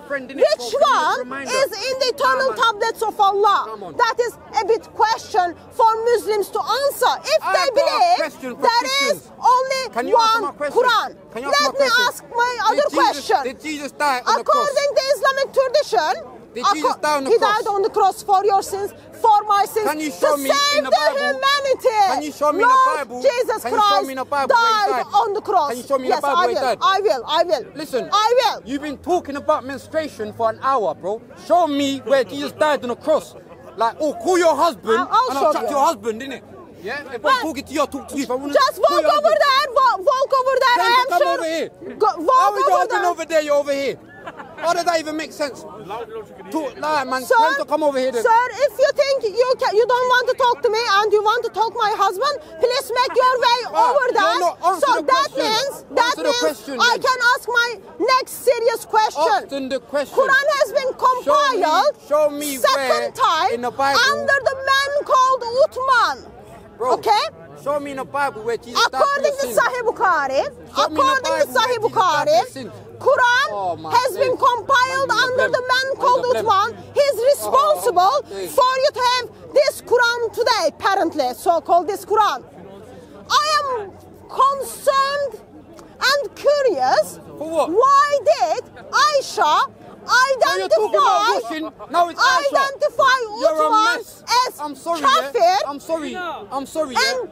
friend? Which one is in the eternal tablets of Allah? That is a bit question for Muslims to answer. If I've they believe there is only Can you answer one? Quran. Can you answer Let me ask my Did other Jesus- question. Did Jesus die on the cross? According to Islamic tradition, Did Jesus die on the he cross? died on the cross for your sins, for my sins, Can you show to me in save the Bible- humanity. Can you show me in the Bible- Jesus can you show Christ me the Bible died died? on the cross. Can you show me in the yes, Bible I will. died? I will. I will. Listen, I will. You've been talking about menstruation for an hour, bro. Show me where Jesus died on the cross. Like, oh, call your husband I'll- I'll and I'll chat you. to your husband, innit? Yeah? If But- I'm talking to you, I'll talk to you. If I Just walk over husband- there. Walk, walk over there. Tell I'm come sure. over here. Go, How walk is your over husband there. over there? You're over here. How does that even make sense? Talk, lie, man. Sir, to come over here. Then. sir, if you think you can, you don't want to talk to me and you want to talk my husband, please make your way Ah, over there. so the that means that Answer means question I can ask my next serious question. The question. Quran has been compiled show me second time in the Bible- under the man called Uthman. Bro, Okay? Show me in the Bible where Jesus According to. Sahih Bukhari, Show me according to Sahih where Jesus died for your Bukhari. Quran Oh, my has been compiled you're under the man called. Uthman. He's responsible Oh, for you to have this Quran today, apparently, so-called this Quran. I am concerned and curious. Why did Aisha Now you're talking about identify, washing. Now it's Aisha. identify You're a Uthman mess. as I'm sorry, kafir yeah? I'm sorry. I'm sorry, yeah? and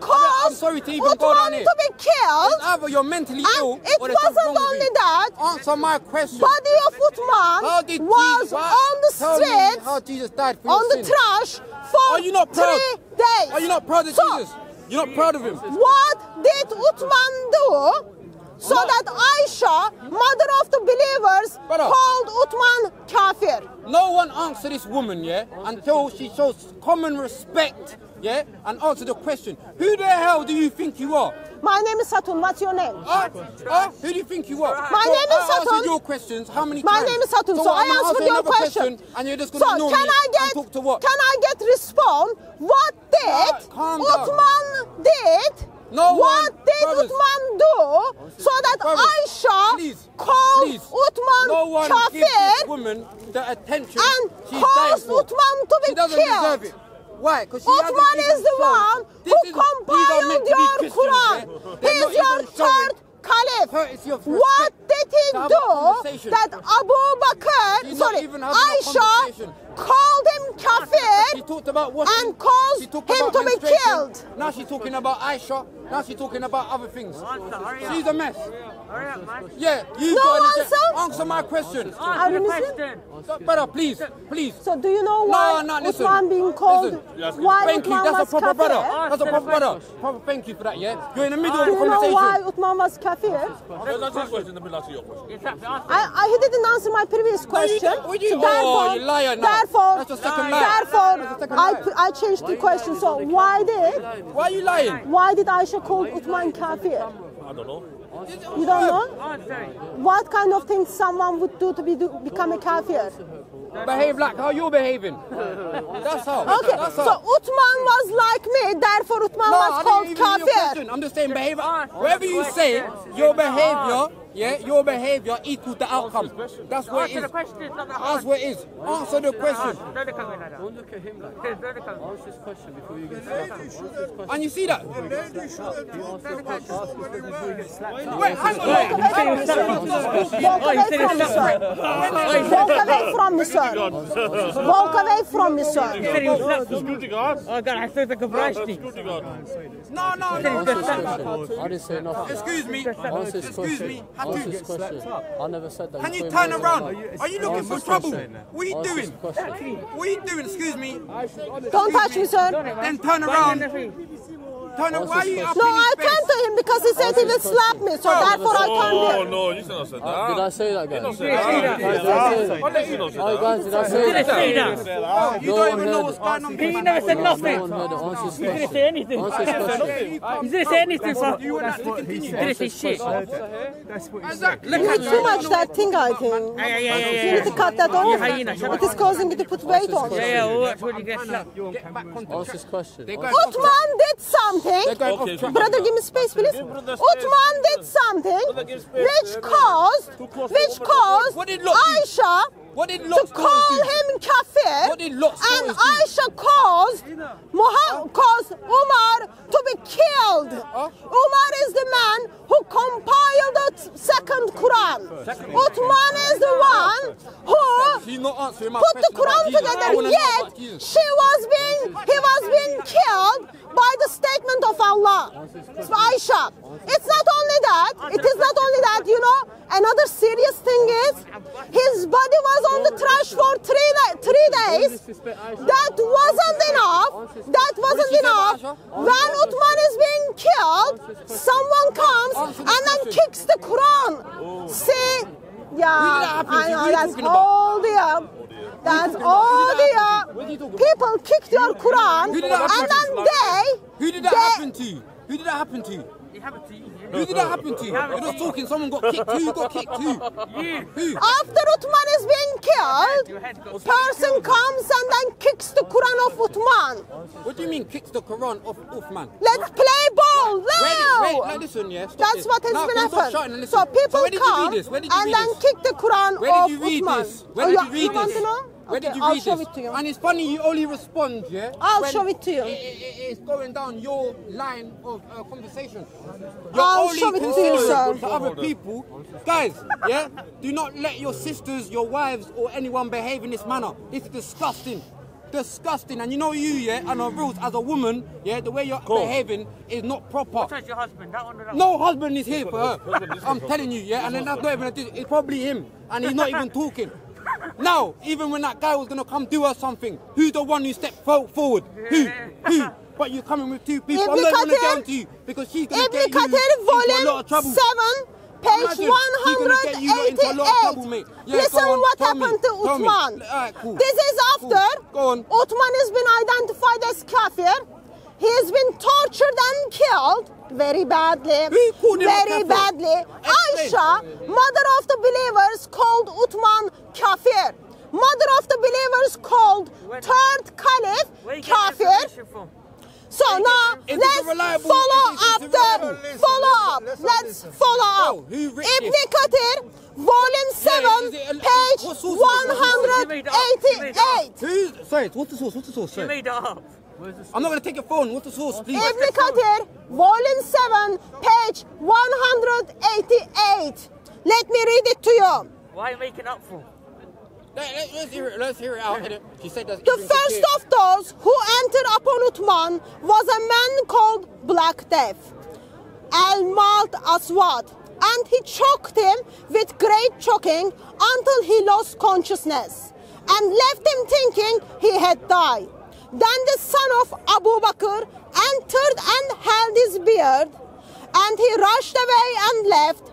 I'm sorry to even go down Uthman here. to be killed? It's either you're mentally And ill it or wasn't wrong only that. Answer my question. body of How Uthman was Jesus, on the tell me streets, how Jesus died for on the sins. trash for Are you not proud? three days. Are you not proud of So, Jesus? You're not proud of him. What did Uthman do so that Aisha, mother of the believers, called Uthman kafir? No one answer this woman, yeah, until she shows common respect, yeah, and answer the question. Who the hell do you think you are? My name is Satun. What's your name? Huh? Huh? Who do you think you are? My So name is I Satun. your questions how many My times? name is Satun. So, what, I answered answer your another question. And you're just gonna so ignore can me I and get talk to what? can I get respond? What did calm. Uthman did? No what one- did brothers. Uthman do so that Brothers, Aisha please, called please. Uthman No one gives this kafir woman the attention and caused. Uthman to be She doesn't killed? deserve it. Why? Because Uthman is the one who is- compiled meant to be your Quran. They're He's your third caliph. What did he to have a do that Abu Bakr, sorry, Aisha called him kafir? And caused him to be killed. Now she's talking about Aisha. Now she's talking about other things. She's a mess. Yeah, you No got answer? Answer my question. Are you listening? Brother, please, please. So do you know why No, no, listen. Uthman being called? Listen. Why Thank you. That's a proper kafir? brother. That's a proper brother. Proper thank you for that, yeah? You're in the middle of Do you know why. Uthman was kafir? There's question in the middle of your question. I, I he didn't answer my previous question. don't- what you- So oh, therefore, you liar now. Therefore, That's your second lie. therefore, That's I. I changed the question. So why did Why are you lying? why did Aisha call Uthman kafir? I don't know. You don't know? What kind of things someone would do to be do, become a kafir? Behave like how you're behaving. That's how. Okay, That's how. so how. Uthman was like me, therefore Uthman No, was called didn't even hear your kafir. question. I'm just saying behavior. Whatever you say, your behavior, yeah, your behavior equals the outcome. That's what it is. That's what it is. Answer the question. Don't look at him like that. Answer his question before you get slapped. Answer his question. And you see that? Answer his question before you get slapped. Wait, hang on. Walk away from me, sir. Walk away from me, sir. Walk away from me, sir. Security guard. Security guard. No, no, no. I didn't say nothing. Excuse me. Excuse question. Me. Answer Hatu. his question. I never said that. Can you turn him on around? Are you looking for trouble? What are you doing? What are you doing? Excuse me. Don't touch me, sir. Then turn around. Turn around. Why are you No, I face? turned to him because he said he will slap me, so therefore I turned Oh him. no, you should not say that. Did I say that, guys? You say that. Oh, guys, did I say that? You don't say Oh, that. guys, did I say that? Oh, you don't even know what's going on. He never said No nothing. one heard it. Answer He didn't say anything. Answer his question. He didn't say anything, sir. You want that to continue. He didn't say shit. Exactly. You need too much that thing, I think. You need to cut that off. It is causing you to put weight on. Yeah, yeah, watch when you get slapped. Get back contact. Answer his question. They go- did something something. Okay. Brother, give me space, please. Give space. Uthman did something Brother, space. which Yeah, yeah. caused, Too close to which woman. caused What did Lot do? Aisha What did to Lot's call daughters him kafir, What did Lot's and? Aisha caused Muhammad, caused Umar to be killed. Umar is the man who compiled the second Quran. Uthman is the one who She's not answering my put the Quran together. Yet she was being he was being killed by the statement of Allah. It's Aisha. It's not only that. It is not only that. You know, another That wasn't enough. That wasn't enough. When Uthman is being killed, someone comes and then kicks the Quran. See, yeah, I know you uh, that's all the. That's all the. People kicked your Quran, Who did that and then they. Who did that happen to? Who did that happen to? Who did that happen to? You're not talking. Someone got kicked. Who got kicked? Who? Who? After Uthman is being killed, person comes and then kicks the Quran off Uthman. What do you mean kicks the Quran off Uthman? Let's play ball Where did, now. wait, no, listen, yeah. Stop That's this. what has Now, been can you stop happened. shouting and listen? So people where did you come read this? Where did you and then kick the Quran Where off did you read Uthman. this? Where oh, did you read this? To know? Where okay, did you I'll read show this? it to you. And it's funny you only respond, yeah. I'll show it to you. it- it- it's going down your line of uh, conversation. You're I'll only show it to you, sir. to other people, guys. Yeah, do not let your sisters, your wives, or anyone behave in this manner. It's disgusting. Disgusting, and you know you, yeah, and on rules as a woman, yeah, the way you're behaving is not proper. Touch your husband, that one or that No husband is here for her. I'm telling you, yeah, and then that's not even a. It's probably him, and he's not even talking. Now, even when that guy was gonna come do her something, who's the one who stepped forward? Who? Who? But you're coming with two people. I'm not gonna Kathir- get onto you because she's gonna Ibn get you into a lot of volume trouble. 7, page Imagine, she's gonna get you lot into a lot of trouble, 188. Yeah, Listen on, what tell me, happened to. Uthman. Alright, cool. This is Cool. after Go on. Uthman has been identified as kafir. He has been tortured and killed very badly. Who called him a Very kafir? badly. Explain. Aisha, mother of the believers, called Uthman kafir. Mother of the believers called third caliph Where you get that kafir. information from? So now Is it let's reliable? follow Is it- up is it the reliable? follow up. Listen, Let's listen. follow Oh, up. who writ Ibn this? Kathir, volume seven, is it a- page what source is it? one What source hundred is it? You made it up. You made it up. eighty-eight. Who's sorry? What's the source? What's the source? You Sorry. made that up. I'm not gonna take your phone. What's the source, please? Ibn Kathir, volume seven, page one hundred eighty-eight. Let me read it to you. Why are you making up for? Let, let, let's hear it. Let's hear it out. She said that. The first of those who entered upon Uthman was a man called Black Death, Al Mawt Aswad, and he choked him with great choking until he lost consciousness and left him thinking he had died. Then the son of Abu Bakr entered and held his beard, and he rushed away and left.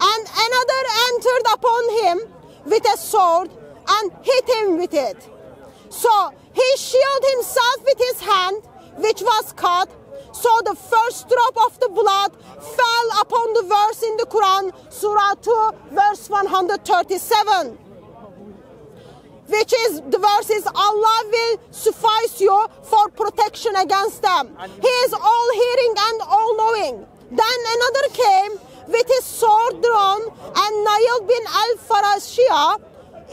And another entered upon him with a sword and hit him with it. So he shielded himself with his hand, which was cut. So the first drop of the blood fell upon the verse in the Quran, Surah 2, verse 137. Which is the verse is Allah will suffice you for protection against them. He is all hearing and all knowing. Then another came with his sword drawn, and Nail bin al Farashia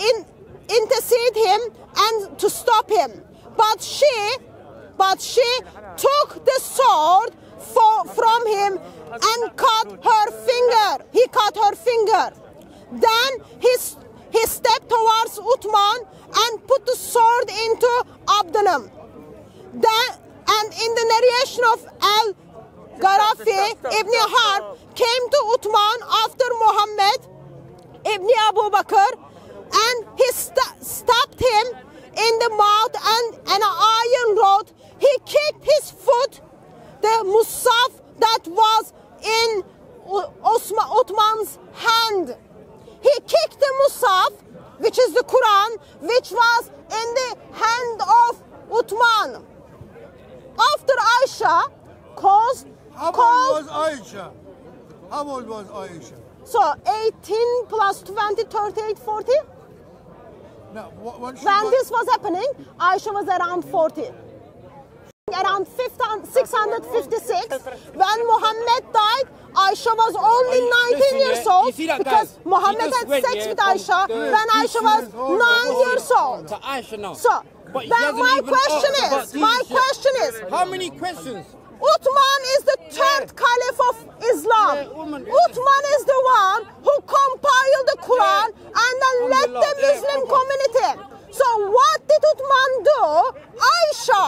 in, intercede him and to stop him. But she, but she took the sword for, from him and cut her finger. He cut her finger. Then he, he stepped towards Uthman and put the sword into Abdullah. Then, and in the narration of Al Ghafiqi, Ibn Harb came to Uthman after Muhammad Ibn Abu Bakr and he sta- stabbed him in the mouth and an iron rod. He kicked his foot, the Mushaf that was in Uthman's hand. He kicked the Mushaf, which is the Quran, which was in the hand of Uthman. After Aisha caused, How called old was Aisha? How old was Aisha? so 18 plus 20, 38, 40. No, when When this was happening, Aisha was around 40. around 50 656. When Muhammad died, Aisha was only 19 years old you see that, because? Muhammad had sex with Aisha when Aisha was 9 years old. To Aisha now. So, But then my question is, my question is, How many questions? Uthman is the third caliph of Islam. Yeah, woman. Uthman is the one who compiled the Quran and then led the. Yeah, Muslim community. So what did Uthman do? Aisha,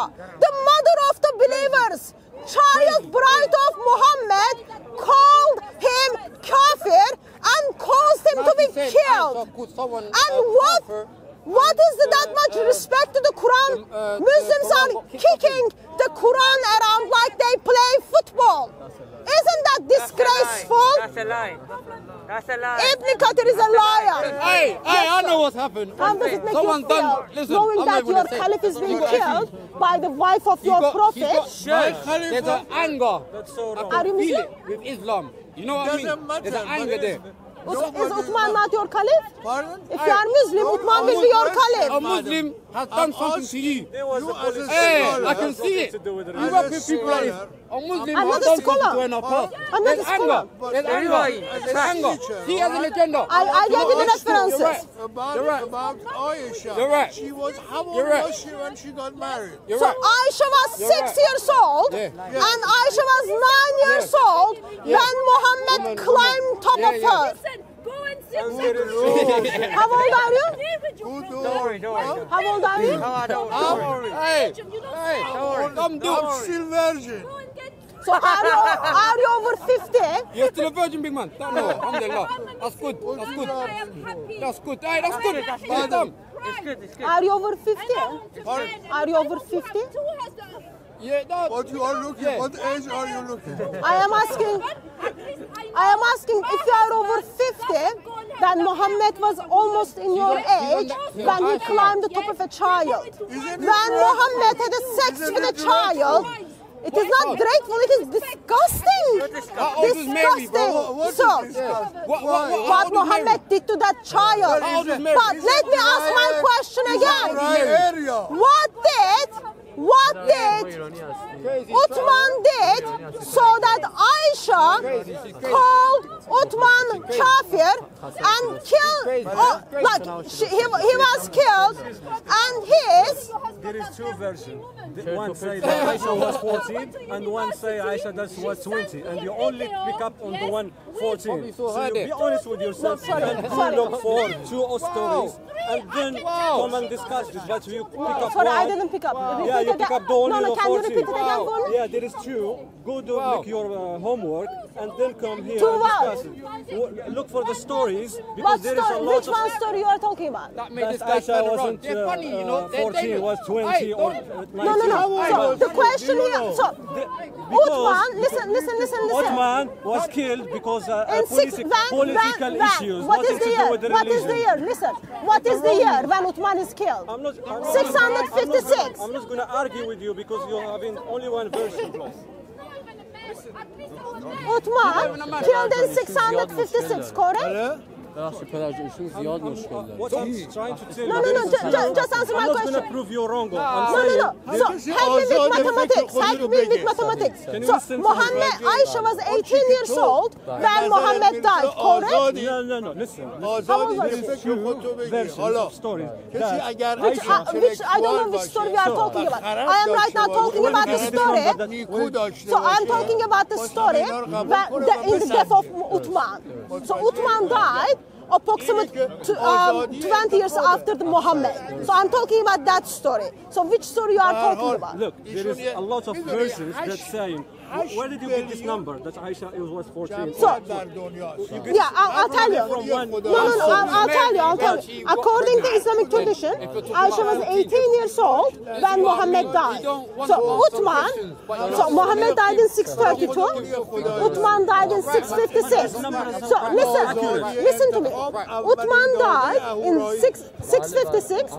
the mother of the believers, child bride of Muhammad, called him kafir and caused him to be Now he said killed. Aisha could someone, And what? Offer- What is the, that much uh, respect to the Quran? uh, Muslims the Quran are kicking the Quran around like they play football. Isn't that disgraceful? That's a lie. That's a lie. Ibn Kathir is a liar. Hey, hey, I know what's happened. How does it make Someone's you feel done. Listen, knowing I'm that your caliph is being killed by the wife of your got- prophet? you got- Sure. There's an anger. That's so I wrong. Are can you feel it with Islam. You know what I Doesn't mean? There's an anger there. Is, is Uthman not your caliph? Pardon? If you are Muslim, Uthman will be your caliph. A Muslim has done something to you. You as a Hey, I can see it. to You religion. work As a with people like this. scholar, A Muslim I'm has not a done scholar. something to her past. I'm not There's a scholar. anger. There's anger. There's anger. He has an agenda. I, I You gave you the what? You're right. About, You're right. about Aisha. You're right. She was, how old You're right. was she when she got married? You're So right. Aisha was You're six right. years old, Yeah. and Aisha was nine years old Yeah. when Muhammad Woman, climbed top Yeah, of her. Listen, go and sit I'm down. getting rude. How old are you? Who do? Don't worry, don't worry. How old are you? No, I don't. How Don't worry. Hey, You don't hey, say. come do I'm still virgin. Go and get. So are you, are you over 50? You're still a virgin, big man. No, no, alhamdulillah. That's good. That's good. I am happy. That's good. Hey, that's good. That's good. Done. It's good, it's good. Are you over 50? Are you over 50? Two has the. Yeah, no. What you are looking, Yeah. what age are you looking? I am asking, I am asking if you are over 50, then Muhammad was almost in your age when he climbed the top of a child. When right? Muhammad had a sex with a child, it is not grateful, it is disgusting. How Mary, bro? Disgusting. What So. What, what, what, what how old is Mary? Muhammad did to that child. How old is Mary? But let me ask my question again. What did, what did. Uthman did so that Aisha called Uthman kafir and killed, oh, like she, he, he was killed and his, There is two versions. One say that Aisha was 14, and one say Aisha that was 20, and you only pick up on the one 14. so So you be honest with yourself sorry, and you sorry. look for two stories, and then Wow. come and discuss this. But you pick up sorry I didn't pick up. Repeat Yeah, you pick up the only No, no, the can you 14. repeat it again for? Yeah, there is two. Go do Wow. make your uh, homework and then come here Two and what? discuss it. Look for the stories because What there is a story, lot which of. one story you are talking about? That made That this guy Aisha wasn't uh, funny, you know. uh, They're 14, was 20 Hey, or uh, 19. No, no, no. So the question you here, know, so the- Uthman, because- listen, listen, listen, listen. Uthman was killed because uh, uh, In six, politi- when, political when, when, issues, what is the year? do with the What is the year? Listen, what is the year when Uthman is killed? I'm not, I'm 656. I'm not going to argue with you because you're having only one version. bro. Uthman killed in 656, correct? That's I'm, I'm, what I'm trying to tell you. No, no, no. Just, just answer my question. I'm not going to prove you wrong. I'm no, no, no. So help me with mathematics. Help me with mathematics. So Mohammed Aisha was 18 years old when Mohammed died. Correct? No, no, no. Listen. There's stories. Which, uh, which I don't know which story we are talking about. I am right now talking about the story. So I'm talking about the story in the death of Uthman. So Uthman died. Approximately to, um, 20 years after the Muhammad. So I'm talking about that story. So which story you are talking about? Look, there is a lot of versions that saying, "Wh- Where did you get this number that Aisha was 14? So, yeah, I'll, I'll tell you. No, no, no, I'll, I'll tell you, I'll tell you. According to Islamic tradition, Aisha was 18 years old when Muhammad died. So Uthman, so Muhammad died in 632, Uthman died in 656. So listen, listen to me. Uthman died in 6, 656,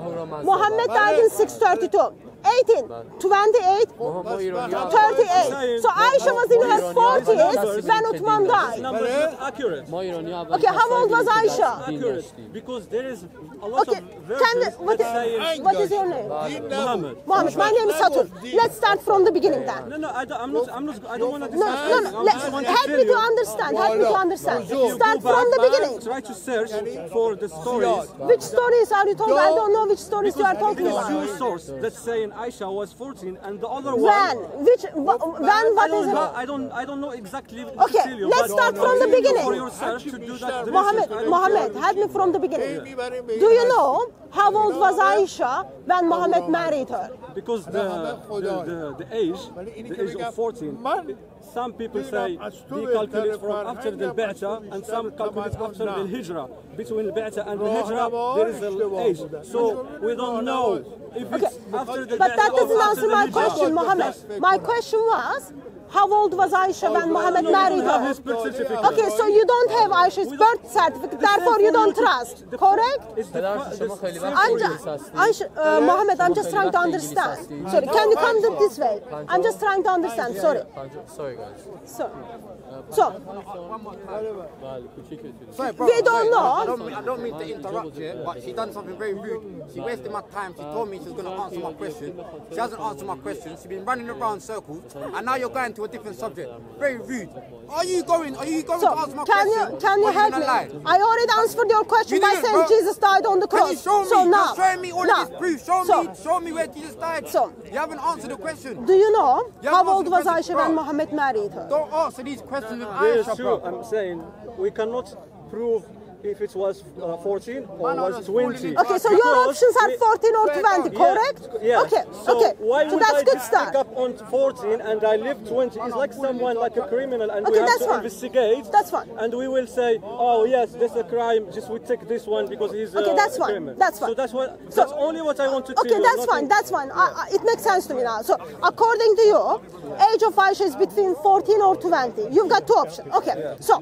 Muhammad died in 632. 18, 28, More irony abi. 38. So Aisha was in her 40s when Uthman died. accurate. Okay, how old was Aisha? Accurate because there is a lot Okay, of can, verses what, that say is, what is your name? Muhammad. Mohammed, my name is Satur. Let's start from the beginning then. No, no, I don't, I'm not. I'm not. I don't want to No, discuss. no, this. no. I Let, just want to help me to understand. Help me to understand. Start from the beginning. Try to search for the stories. Which stories are you talking? I don't know which stories you are talking there is about. two sources that saying Aisha was 14 and the other When? one. Which? wh- When? I don't, know, it? I don't. I don't know exactly. to Okay, tell you, let's but start from the beginning. For yourself to do that. Mohammed, research. I don't Mohammed, help me from the beginning. Do you know how old was Aisha when Mohammed married her? Because the, the, the, the age, the age of 14, some people say he calculates from after the Ba'ta and some calculate after the Hijrah. Between the Ba'ta and the Hijrah, there is an age. So we don't know if it's after the But that doesn't answer my question, Mohammed. My question was, how old was Aisha when Mohammed No, married her? his birth certificate. Okay, so you don't have Aisha's birth certificate, therefore you don't trust, correct? It's the, Kadar the şaşırma same kelimeler I'm just, esas. Aisha, uh, Mohammed, I'm just trying to understand. Sorry, can you come to this way? I'm just trying to understand, sorry. Sorry guys. So, so Vale, küçük kötü. Sorry, bro. We don't know. I don't, mean, I don't mean to interrupt you, but she done something very rude. She wasted my time. She told me she was going to answer my question. She hasn't answered my question. She's been running around circles, and now you're going to a different subject. Very rude. Are you going? Are you going So to ask my can question? you can you are help me? lie? I already answered your question You by saying bro. Jesus died on the Can cross. you show me? So now, You're showing me all now, this proof. Show so, me. Show me where Jesus died. So- you haven't answered the question. Do you know You how old was the Aisha question, when. Muhammad married her? Don't answer these questions with Yes, Aisha, sure. bro. I'm saying we cannot prove if it was uh, 14 or was was 20. Okay, so your options are 14 or 20, correct? Yeah. Okay, so okay. Why So would that's I good just start. pick up on 14 and I live 20? It's like someone like a criminal and we Okay, have that's to fine. investigate. That's fine. And we will say, oh yes, that's a crime. Just we take this one because he's Okay, a that's fine. criminal. That's fine. So that's what. So- That's only what I want to tell Okay, you. that's fine. That's fine. I, I, it makes sense to me now. So, according to you, age of Aisha is between 14 or 20. You've got two options. Okay. So,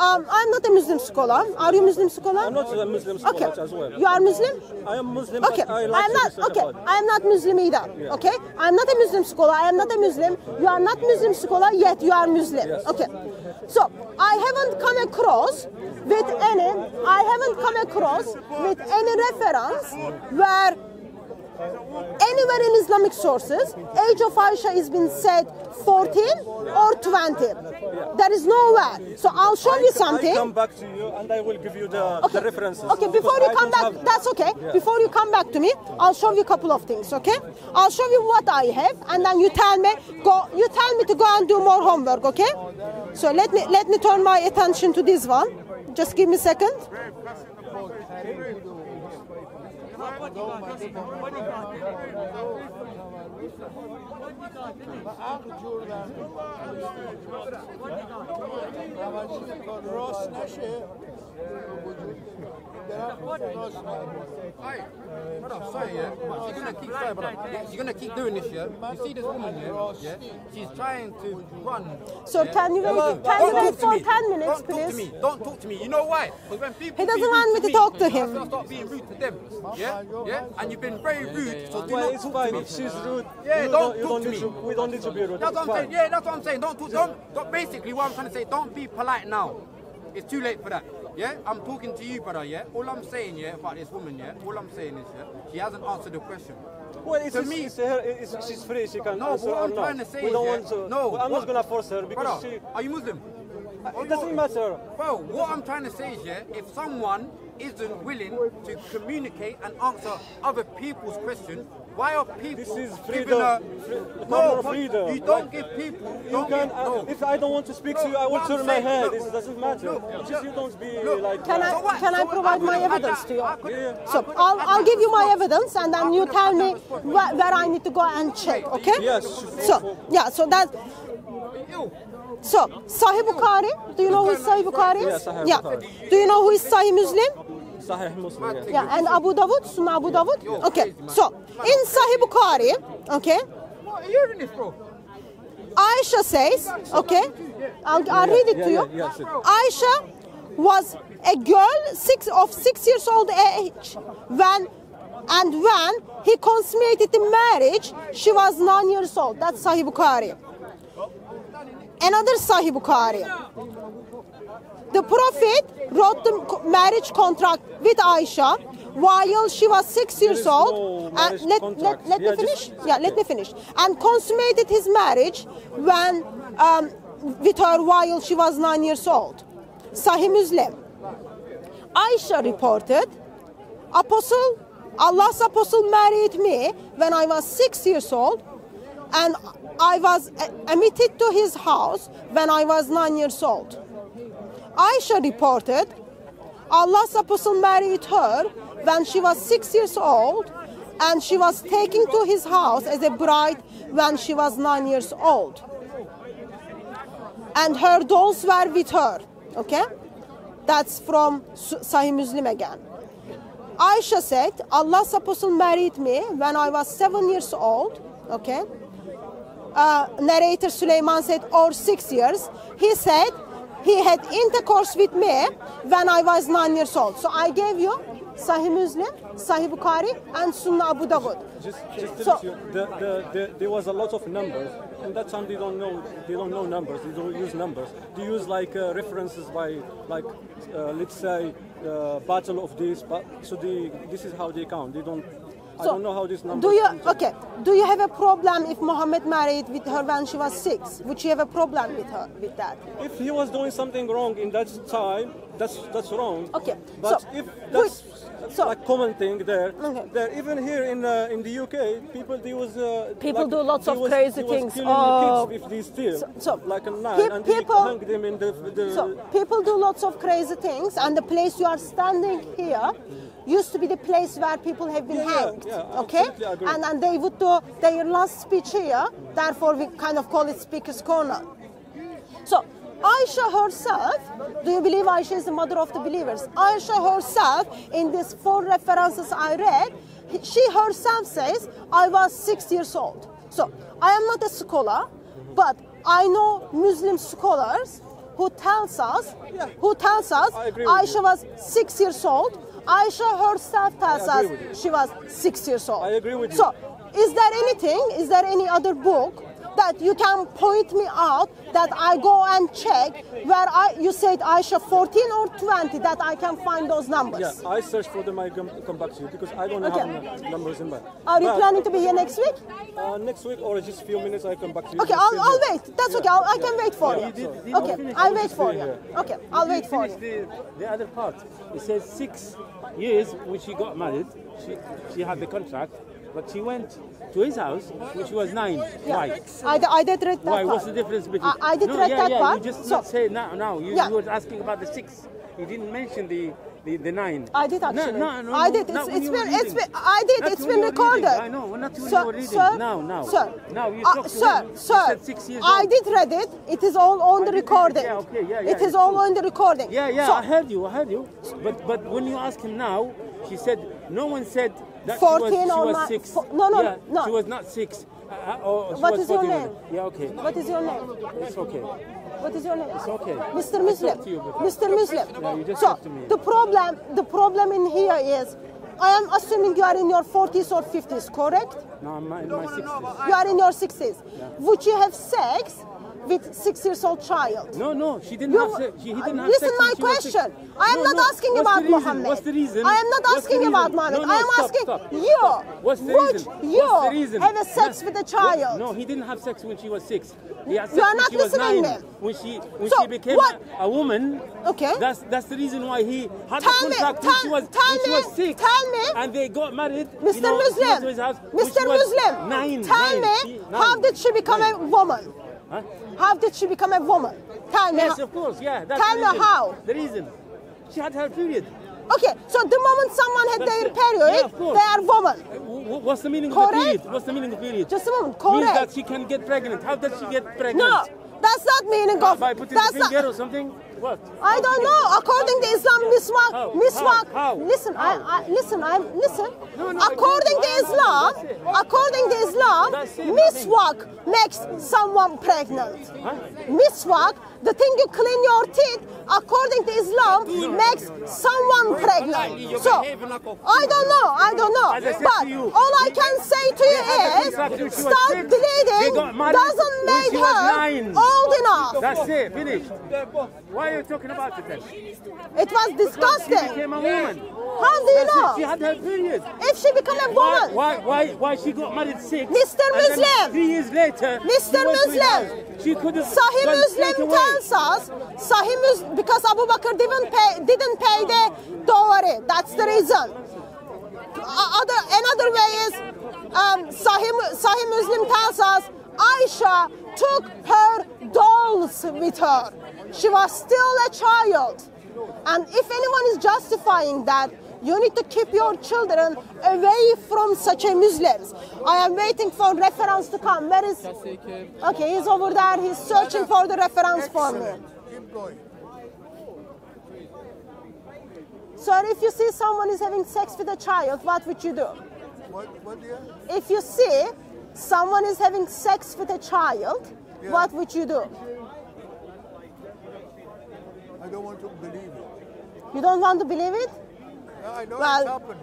um, I'm not a Muslim scholar. Are you Muslim scholar? I'm not a Muslim scholar Okay. as well. You are Muslim? I am Muslim, Okay, I like I'm not. Okay, about. I'm not Muslim either. Okay, I'm not a Muslim scholar. I am not a Muslim. You are not Muslim scholar yet. You are Muslim. Okay, so I haven't come across with any. I haven't come across with any reference where anywhere in Islamic sources, age of Aisha has been said 14 or 20. There is nowhere. So I'll show you something. I come back to you and I will give you the, the references. Okay, before you come back, that's okay. Yeah. Before you come back to me, I'll show you a couple of things, okay? I'll show you what I have, and then you tell me go. You tell me to go and do more homework, okay? So let me let me turn my attention to this one. Just give me a second. و عقل جور در روشی کار راست نشه Hey, brother, sorry, yeah. She's gonna keep, sorry, brother. She's gonna keep doing this, yeah. You see this woman, yeah? Yeah. She's trying to run. So yeah? can you wait? Don't Can you wait for me. 10 minutes, Don't talk to please? me. Don't talk to me. You know why? Because when people He doesn't want me to talk to him. shall start being rude to them. Yeah, yeah. And you've been very rude, so do Well, not talk to me. If she's rude, Yeah, don't talk don't to me. to. We don't need to be rude. That's what I'm saying. Yeah, that's what I'm saying. Don't talk. Don't, don't. Basically, what I'm trying to say, don't be polite now. It's too late for that. Yeah, I'm talking to you, brother. Yeah, all I'm saying, yeah, about this woman, yeah, all I'm saying is, yeah, she hasn't answered the question. Well, it's, To me- it's her. It's, she's free. She can No, answer what I'm not. trying to say we is, don't yeah, want to. no, I'm what- not gonna force her because Brother, she. are you Muslim? It doesn't matter. Bro, what I'm trying to say is, yeah, if someone isn't willing to communicate and answer other people's questions, why are people This is giving freedom. a... Fre- No, freedom. you don't give people... You don't can. give, no. if I don't want to speak to you, I will What I'm turn my head. look, It doesn't matter. look, Just you don't be look. like. Can that. I So can I So what? provide I my evidence that- to you? Could've- Yeah, yeah. So I could've I'll, I'll give you my evidence and then you tell me where, where I need to go and check, okay? Yes. So, yeah, so that, so Sahih Bukhari, do you know who is Sahih Bukhari? Yeah, Sahih Yeah. Do you know who is Sahih Muslim? Sahih Muslim. Yeah. Yeah, and Abu Dawud, Sunnah Abu Dawud? Okay, so in Sahih Bukhari, okay, What are you this, bro? Aisha says, okay, I'll, I'll read it to you. Aisha was a girl six of six years old age when And when he consummated the marriage, she was nine years old. That's Sahih Bukhari. Another Sahih Bukhari. The Prophet wrote the marriage contract with Aisha while she was six years old. And let, let, let me finish. yeah, let me finish. And consummated his marriage when um, with her while she was nine years old. Sahih Muslim. Aisha reported, Apostle, Allah's apostle married me when I was six years old, and I was admitted to his house when I was nine years old. Aisha reported, Allah's apostle married her when she was six years old, and she was taken to his house as a bride when she was nine years old. And her dolls were with her. Okay? That's from Sahih Muslim again. Aisha said, Allah's apostle married me when I was seven years old. Okay? Uh, narrator Suleiman said, or six years. He said, he had intercourse with me when I was nine years old. So I gave you Sahih Muslim, Sahih Bukhari, and Sunan Abu Dawud. Just, just So- you, the, the, the, there was a lot of numbers, and that time they don't know, they don't know numbers, they don't use numbers. They use like uh, references by, like, uh, let's say, uh, battle of this, but so they, this is how they count. They don't, I don't know how this number. Do you okay? Do you have a problem if Mohammed married with her when she was six? Would you have a problem with her with that? If he was doing something wrong in that time, that's that's wrong. Okay, But so if that's so- like commenting there, Okay. there even here in uh, in the UK, people was uh, People like, do lots of was, crazy things. Oh. kids if they steal, So- so like a knife, pe- and people- hung them in the the. So people do lots of crazy things, and the place you are standing here used to be the place where people have been Yeah, yeah, hanged. yeah, okay, and and they would do their last speech here. Therefore, we kind of call it speaker's corner. So. Aisha herself, do you believe Aisha is the mother of the believers? Aisha herself, in these four references I read, she herself says, I was six years old. So I am not a scholar, but I know Muslim scholars who tells us, who tells us I agree with Aisha was six years old. Aisha herself tells us agree with you. she was six years old. I agree with you. So, is there anything, is there any other book that you can point me out that I go and check where I, you said Aisha 14 or 20 that I can find those numbers? yeah, I search for them. I come, come back to you because I don't Okay. have numbers in mind. Are you But, planning to be here next week? Uh, next week or just a few minutes, I come back to you. Okay, I'll, I'll wait. That's Yeah, okay. I'll, I yeah. can wait for Yeah, you. so- did Okay, finish- I'll wait for you. here? Okay, I'll wait for Finish you. the, the other part. It says six years when she got married, she, she had the contract, but she went to his house when she was nine. Why? I, I did read that Why? part. What's the difference between? I, I did no, read yeah, that yeah, part. You just so, not say now. Now you, Yeah. you were asking about the six. You didn't mention the the, the nine. I did No, actually. No, no, I did. It's, it's you been. It's been. I did. Not it's been recorded. reading. I know. Well, not when you Sir- were reading. Sir, Now, now. Sir. Now you Uh, sir, him. You sir. six years I old. did read it. It is all on the did it. recording. Yeah, okay, yeah, yeah, It is all on the recording. Yeah, yeah, So, I heard you, I heard you. But but when you ask him now, she said no one said that 14 she was, she or was six. fo- no, no, yeah, no. She was not six. Uh, uh, or she What was is your 14. name? Yeah, okay. what is your name? It's okay. What is your name? It's okay. Mr. I Muslim. talked to you before. Mr. Muslim. Yeah, you just so to me. the problem, the problem in here is, I am assuming you are in your 40s or 50s, correct? No, I'm in my sixties. You are in your 60s. Would you have sex with six years old child? No, no, she didn't You- have sex. She, he didn't have listen my when she was six. question. I am No, not no. asking What's about? Muhammad. What's the reason? I am not What's asking about Muhammad. No, I am stop, asking stop. you. What's the would reason? you What's the reason? have a sex with a child? No, he didn't have sex when she was six. He had sex You are when not listening, nine. When she when So, she became a, a woman. Okay. That's that's the reason why he had Tell me- contract when tell- she was tell when she was six. tell me. And they got married. Mr. You know, she went Muslim, to his house when Mr. Muslim, Nine. tell me, how did she become a woman? Huh? How did she become a woman? Tell me. Yes, of course. Yeah. That's Tell the me reason. how. The reason. She had her period. Okay, so the moment someone had That's their period, Yeah, they are woman. Uh, w- What's the meaning Correct. of the period? What's the meaning of period? Just a moment, Correct. Means that she can get pregnant. How does she get pregnant? No, that's not meaning of. by putting that's the not, finger or something? What? I don't know. According to Islam, miswak, How? miswak. How? How? Listen, I, I listen. I'm listen. No, no, according to. Islam, according to Islam, That's miswak makes someone pregnant. Huh? Miswak, the thing you clean your teeth, according to Islam, makes someone pregnant. You're So behaving like a I don't know. I don't know. As I said But all I can say to you is, contract when stop bleeding doesn't make her old enough. That's it. Finished. Why are you talking about it then? It was She disgusting. became a woman. How do you That's it. She know? had her period. If she become a Why, woman, why, why, why she got married six? Mr. Muslim. Three years later, Mr. she Muslim. She could have Sahih Muslim tells us, Sahih Muslim, because Abu Bakr didn't pay, didn't pay the dowry. That's the reason. Other, another way is, um, Sahih, Sahih Muslim tells us, Aisha took her dolls with her. She was still a child. And if anyone is justifying that, you need to keep your children away from such a Muslims. I am waiting for reference to come. Where is? Okay, he's over there. He's searching for the reference for me. Sir, if you see someone is having sex with a child, what would you do? What, what dear? If you see someone is having sex with a child, Yeah. what would you do? I don't want to believe it. You don't want to believe it? I know Well- it's happened.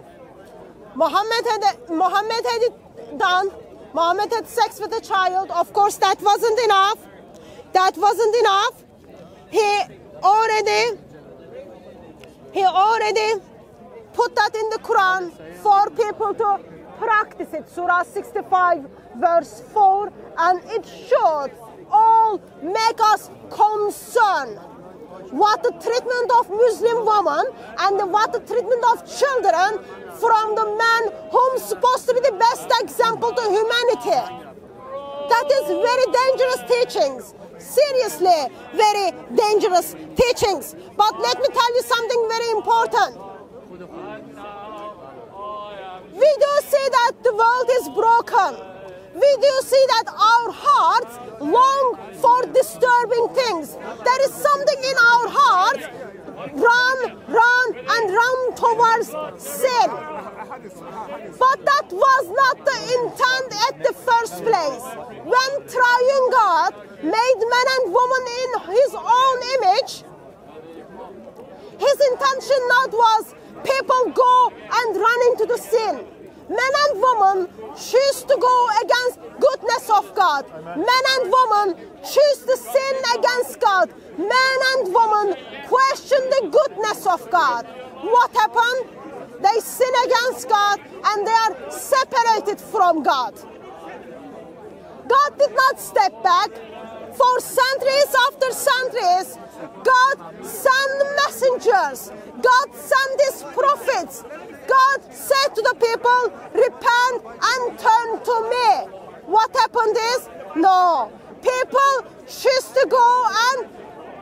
Muhammad had Muhammad had it done. Muhammad had sex with a child. Of course, that wasn't enough. That wasn't enough. He already he already put that in the Quran for people to practice it. Surah 65, verse 4, and it should all make us concerned what the treatment of Muslim woman and what the treatment of children from the man whom's supposed to be the best example to humanity. That is very dangerous teachings. Seriously, very dangerous teachings. But let me tell you something very important. We do see that the world is broken. We do see that our hearts long for disturbing things. There is something in our hearts run, run, and run towards sin. But that was not the intent at the first place. When triune God made man and woman in his own image, his intention not was people go and run into the sin. Men and women choose to go against goodness of God. Men and women choose to sin against God. Men and women question the goodness of God. What happened? They sin against God and they are separated from God. God did not step back. For centuries after centuries, God sent messengers. God sent his prophets. God said to the people, repent and turn to me. What happened is, no. People choose to go and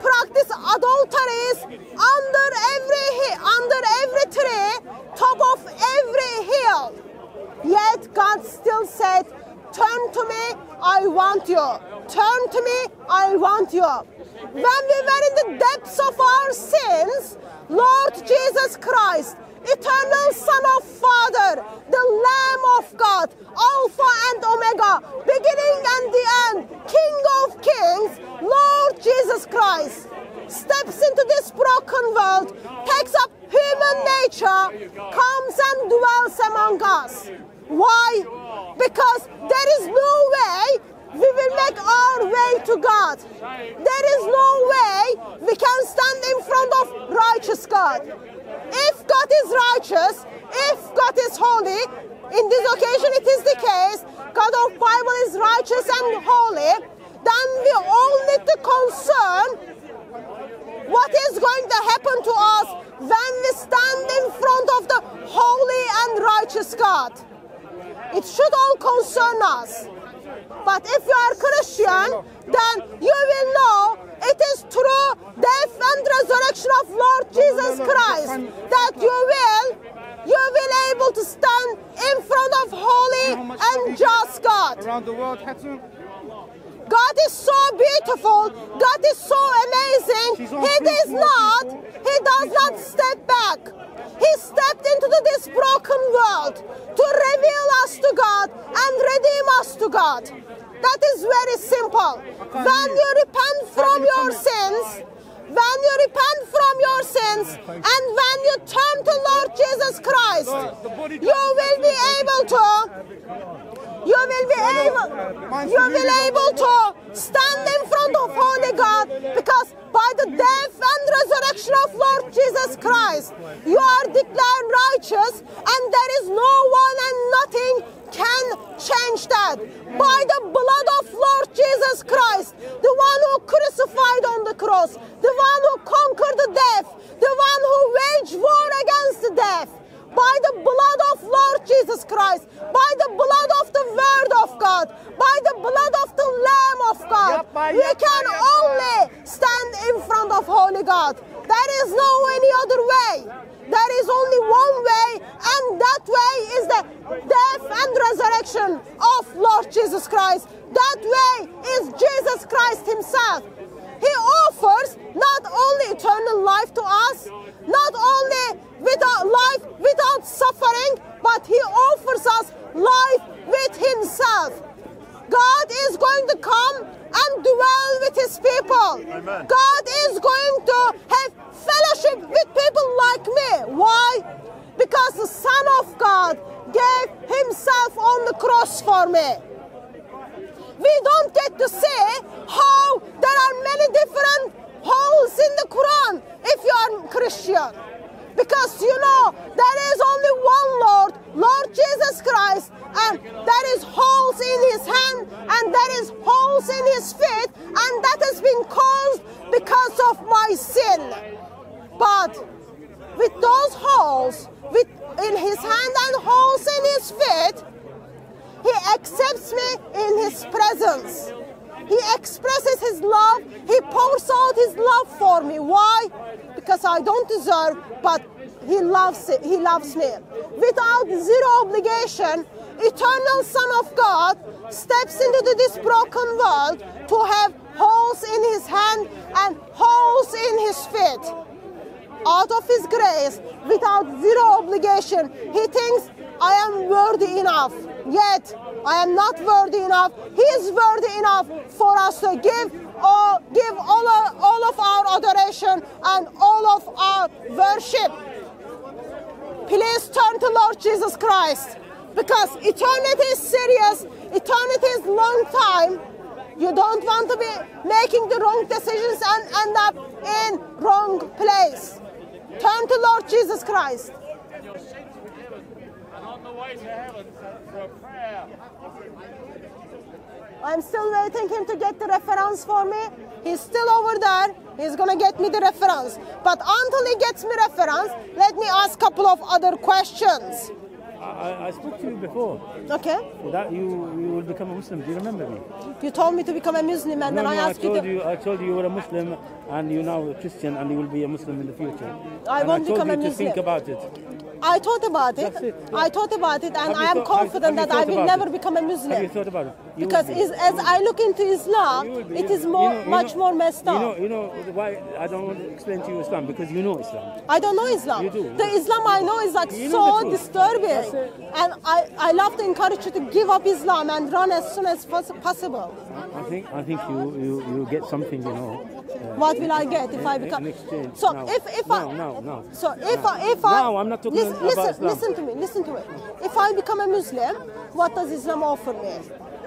practice adulteries under every under every tree, top of every hill. Yet God still said, Turn to me, I want you. Turn to me, I want you. When we were in the depths of our sins, Lord Jesus Christ, eternal Son of Father, the Lamb of God, Alpha and Omega, beginning and the end, King of Kings, Lord Jesus Christ, steps into this broken world, takes up human nature, comes and dwells among us. Why? Because there is no way we will make our way to God. There is no way we can stand in front of righteous God. If God is righteous, if God is holy, in this occasion it is the case, God of Bible is righteous and holy, then we all need to concern what is going to happen to us when we stand in front of the holy and righteous God. It should all concern us. But if you are Christian, then you will know it is through death and resurrection of Lord Jesus Christ that you will you will able to stand in front of holy and just God. Around the world. God is so beautiful. God is so amazing. He does not, he does not step back. He stepped into this broken world to reveal us to God and redeem us to God. That is very simple. When you repent from your sins, when you repent from your sins and when you turn to Lord Jesus Christ, you will be able to you will be able you will be able to stand in front of holy God because by the death and resurrection of Lord Jesus Christ you are declared righteous and there is no one and nothing can change that by the blood of Lord Jesus Christ the one who crucified on the cross the one who conquered the death the one who waged war against the death by the blood of Lord Jesus Christ, by the blood of the Word of God, by the blood of the Lamb of God, we can only stand in front of Holy God. There is no any other way. There is only one way, and that way is the death and resurrection of Lord Jesus Christ. That way is Jesus Christ Himself. He offers not only eternal life to us, not only without life without suffering, but He offers us life is going to come and dwell with His people. God is going to have fellowship with people like me. Why? Because the Son of God gave Himself on the cross for me we don't get to see how there are many different holes in the Quran if you are Christian. Because you know there is only one Lord, Lord Jesus Christ, and there is holes in his hand and there is holes in his feet, and that has been caused because of my sin. But with those holes, with in his hand and holes in his feet, he accepts me in His presence. He expresses His love. He pours out His love for me. Why? Because I don't deserve, but He loves it. He loves me. Without zero obligation, eternal Son of God steps into this broken world to have holes in His hand and holes in His feet out of his grace without zero obligation. He thinks I am worthy enough. Yet I am not worthy enough. He is worthy enough for us to give all, give all, our- all of our adoration and all of our worship. Please turn to Lord Jesus Christ because eternity is serious. Eternity is long time. You don't want to be making the wrong decisions and end up in wrong place. Turn to Lord Jesus Christ. and on the way to heaven for prayer. I'm still waiting him to get the reference for me. He's still over there. He's gonna get me the reference. But until he gets me reference, let me ask a couple of other questions. I, I spoke to you before. Okay? That you, you will become a Muslim. Do you remember me? You told me to become a Muslim and no, then no, I I asked you told to you, I told you you were a Muslim and you're now a Christian and you will be a Muslim in the future. I and won't I told become you a to think about it. I thought about it. It, yeah. I thought about it and Have I am thought- confident have you that I will never it? become a Muslim. Have you thought about it? You because is, as I look into Islam, You be, it is more, You know- you much know- more messed You up. know, you know why I don't want to explain to you Islam because you know Islam. I don't know Islam. You do. The Islam I know is like You so disturbing. And I, I love to encourage you to give up Islam and run as soon as possible. I think I think you you, you get something, you know. uh, What will I get if I become? in exchange. So No. if if no, I no, no. so if no. I if I No, I'm not talking listen, listen, to me, listen to it. If I become a Muslim, what does Islam offer me?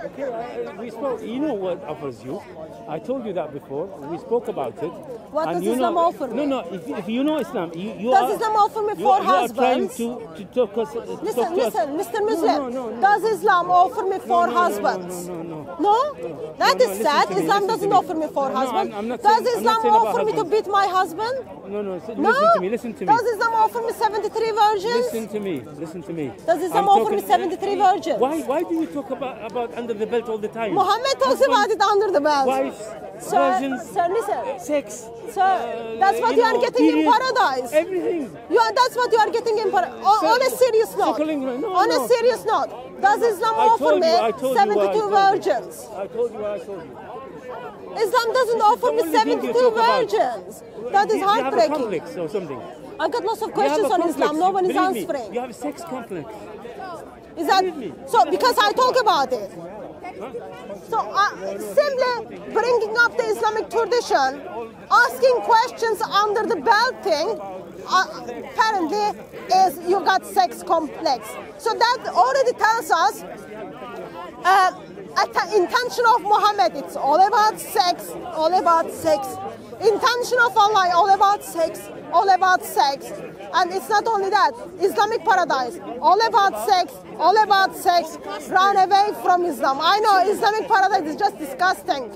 Okay, I- we spoke. You know what offers you. I told you that before. We spoke about it. What And does you Islam know, offer me? No, no. If, if you know Islam, you, you Does are. Islam offer me you, four you are trying husbands? to, to talk us. uh, talk Listen, to listen, us. Mr. Muslim. No, no, no. Does Islam offer me four husbands? no, no, no. No? That is sad. Islam doesn't offer me four I'm- husbands. I'm Does saying- I'm not Islam offer me to beat my husband? No, no. Listen to me. Listen to me. Does Islam offer me 73 virgins? Listen to me. Listen to me. Does Islam offer me 73 virgins? Why? Why do you talk about about under the belt all the time? Muhammad talks about it under the belt. Wives, Sir, virgins, sir, listen. sex. Sir, uh, that's what you, are know, getting in paradise. Everything. You are, that's what you are getting in paradise. On, on a serious note. no, on no. a serious note. Does Islam offer me you. I told you. what I 72 virgins? I told you. what I told you. Islam doesn't offer me only thing you 72 talk about. virgins. That is You- you have a or something. I got lots of questions on Islam. complex. No one is Believe me, answering. You have a sex complex. Is that so? Because I talk about it. So uh, simply bringing up the Islamic tradition, asking questions under the belt thing, uh, apparently is you got sex complex. So that already tells us uh, att- intention of Muhammad. It's all about sex, all about sex. Intention of Allah, all about sex, all about sex. And it's not only that, Islamic paradise, all about sex, all about sex. Run away from Islam. I know Islamic paradise is just disgusting.